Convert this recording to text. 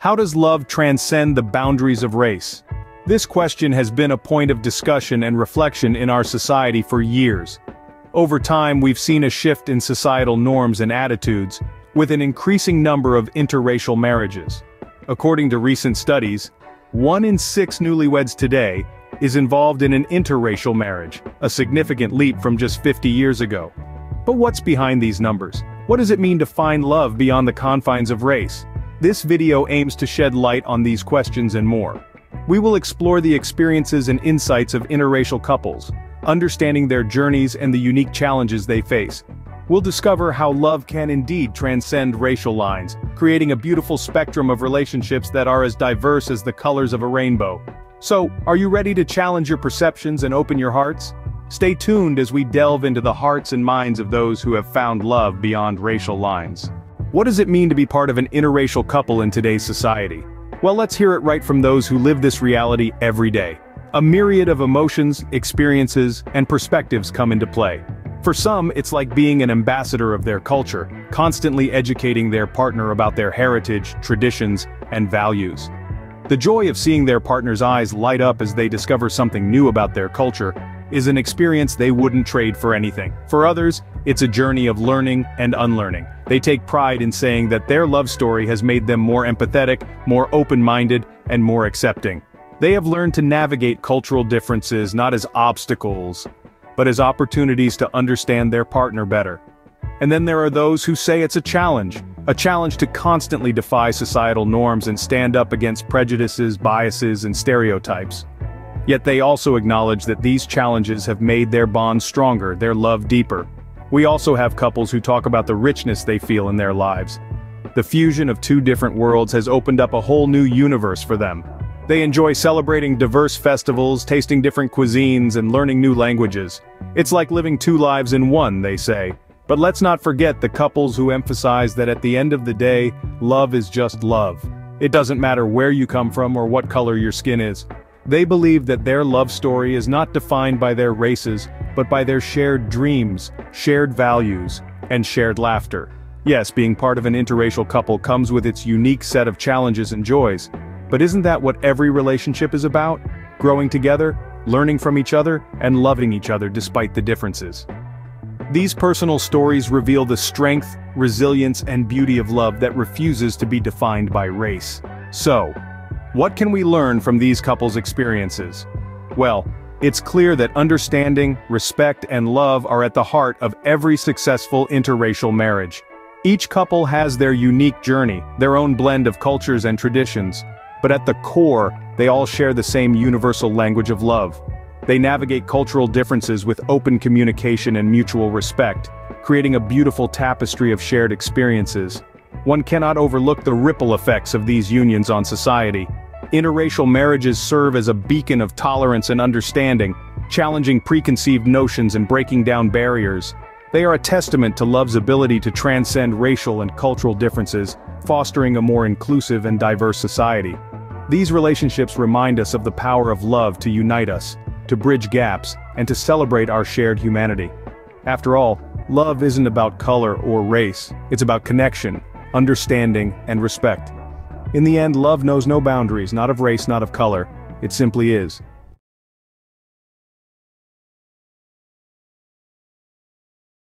How does love transcend the boundaries of race? This question has been a point of discussion and reflection in our society for years. Over time we've seen a shift in societal norms and attitudes, with an increasing number of interracial marriages. According to recent studies, one in six newlyweds today is involved in an interracial marriage, a significant leap from just 50 years ago. But what's behind these numbers? What does it mean to find love beyond the confines of race? This video aims to shed light on these questions and more. We will explore the experiences and insights of interracial couples, understanding their journeys and the unique challenges they face. We'll discover how love can indeed transcend racial lines, creating a beautiful spectrum of relationships that are as diverse as the colors of a rainbow. So, are you ready to challenge your perceptions and open your hearts? Stay tuned as we delve into the hearts and minds of those who have found love beyond racial lines. What does it mean to be part of an interracial couple in today's society? Well let's hear it right from those who live this reality every day. A myriad of emotions, experiences, and perspectives come into play. For some, it's like being an ambassador of their culture, constantly educating their partner about their heritage, traditions, and values. The joy of seeing their partner's eyes light up as they discover something new about their culture is an experience they wouldn't trade for anything. For others, it's a journey of learning and unlearning. They take pride in saying that their love story has made them more empathetic, more open-minded, and more accepting. They have learned to navigate cultural differences not as obstacles, but as opportunities to understand their partner better. And then there are those who say it's a challenge, a challenge to constantly defy societal norms and stand up against prejudices, biases, and stereotypes. Yet they also acknowledge that these challenges have made their bond stronger, their love deeper. We also have couples who talk about the richness they feel in their lives. The fusion of two different worlds has opened up a whole new universe for them. They enjoy celebrating diverse festivals, tasting different cuisines, and learning new languages. It's like living two lives in one, they say. But let's not forget the couples who emphasize that at the end of the day, love is just love. It doesn't matter where you come from or what color your skin is. They believe that their love story is not defined by their races, but by their shared dreams, shared values, and shared laughter. Yes, being part of an interracial couple comes with its unique set of challenges and joys. But isn't that what every relationship is about? Growing together, learning from each other, and loving each other despite the differences. These personal stories reveal the strength, resilience, and beauty of love that refuses to be defined by race. So, what can we learn from these couples' experiences? Well, it's clear that understanding, respect, and love are at the heart of every successful interracial marriage. Each couple has their unique journey, their own blend of cultures and traditions, but at the core, they all share the same universal language of love. They navigate cultural differences with open communication and mutual respect, creating a beautiful tapestry of shared experiences. One cannot overlook the ripple effects of these unions on society. Interracial marriages serve as a beacon of tolerance and understanding, challenging preconceived notions and breaking down barriers. They are a testament to love's ability to transcend racial and cultural differences, fostering a more inclusive and diverse society. These relationships remind us of the power of love to unite us, to bridge gaps, and to celebrate our shared humanity. After all, love isn't about color or race, it's about connection, understanding, and respect. In the end love knows no boundaries, not of race, not of color, it simply is.